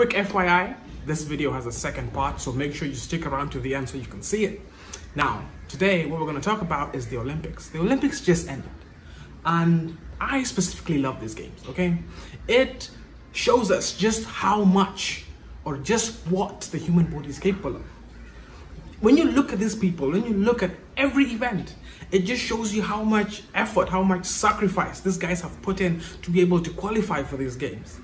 quick FYI, this video has a second part, so make sure you stick around to the end so you can see it. Now, today what we're going to talk about is the Olympics. The Olympics just ended, and I specifically love these games, okay? It shows us just how much or just what the human body is capable of. When you look at these people, when you look at every event, it just shows you how much effort, how much sacrifice these guys have put in to be able to qualify for these games.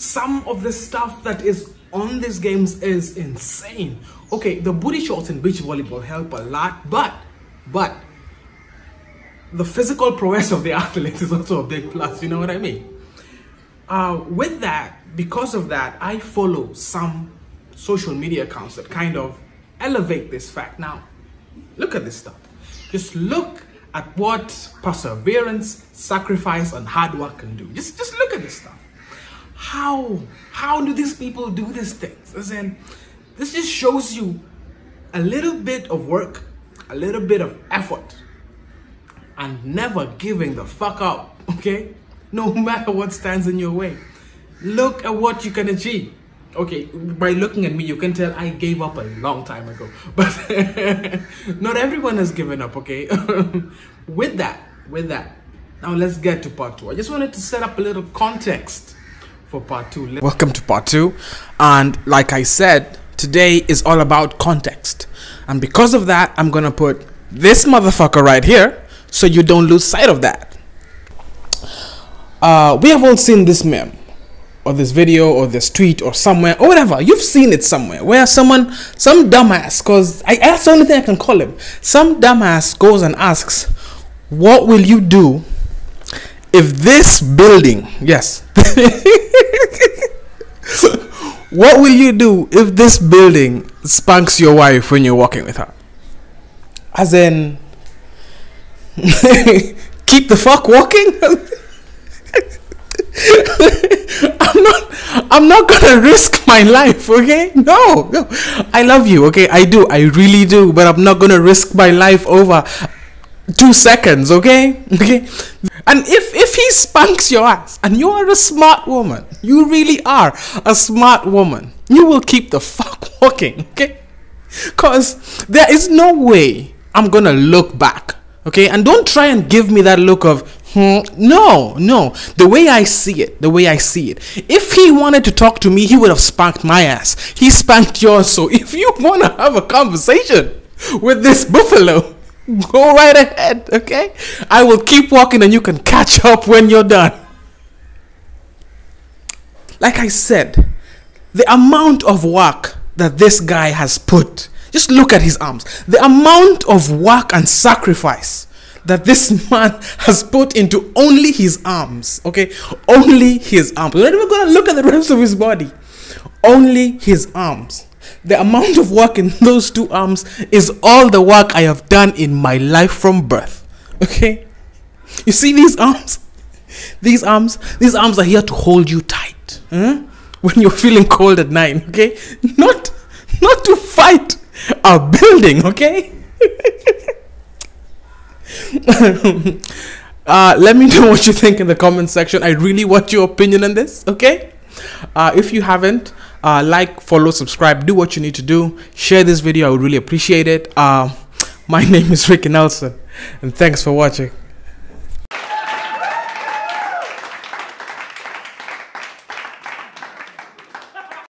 Some of the stuff that is on these games is insane. Okay, the booty shorts in beach volleyball help a lot, but, but, the physical prowess of the athletes is also a big plus, you know what I mean? Uh, with that, because of that, I follow some social media accounts that kind of elevate this fact. Now, look at this stuff. Just look at what perseverance, sacrifice, and hard work can do. Just, just look at this stuff. How, how do these people do these things? As in, this just shows you a little bit of work, a little bit of effort, and never giving the fuck up, okay? No matter what stands in your way. Look at what you can achieve. Okay, by looking at me, you can tell I gave up a long time ago. But not everyone has given up, okay? with that, with that, now let's get to part two. I just wanted to set up a little context for part two. Welcome to part two. And like I said, today is all about context. And because of that, I'm gonna put this motherfucker right here so you don't lose sight of that. Uh, we have all seen this meme or this video or this tweet or somewhere or whatever you've seen it somewhere where someone some dumbass because I that's the only thing I can call him some dumbass goes and asks what will you do if this building yes what will you do if this building spanks your wife when you're walking with her as in keep the fuck walking I'm not I'm not gonna risk my life, okay? No, no. I love you, okay? I do, I really do, but I'm not gonna risk my life over two seconds, okay? Okay? And if if he spanks your ass and you are a smart woman, you really are a smart woman, you will keep the fuck walking, okay? Cause there is no way I'm gonna look back. Okay, and don't try and give me that look of Hmm, no, no. The way I see it, the way I see it. If he wanted to talk to me, he would have spanked my ass. He spanked yours. So if you want to have a conversation with this buffalo, go right ahead, okay? I will keep walking and you can catch up when you're done. Like I said, the amount of work that this guy has put, just look at his arms. The amount of work and sacrifice that this man has put into only his arms. Okay, only his arms. We're not even gonna look at the rest of his body. Only his arms. The amount of work in those two arms is all the work I have done in my life from birth. Okay, you see these arms? These arms, these arms are here to hold you tight huh? when you're feeling cold at night. Okay, not not to fight a building. Okay. uh, let me know what you think in the comment section. I really want your opinion on this, okay? Uh, if you haven't, uh, like, follow, subscribe, do what you need to do. Share this video, I would really appreciate it. Uh, my name is Ricky Nelson, and thanks for watching.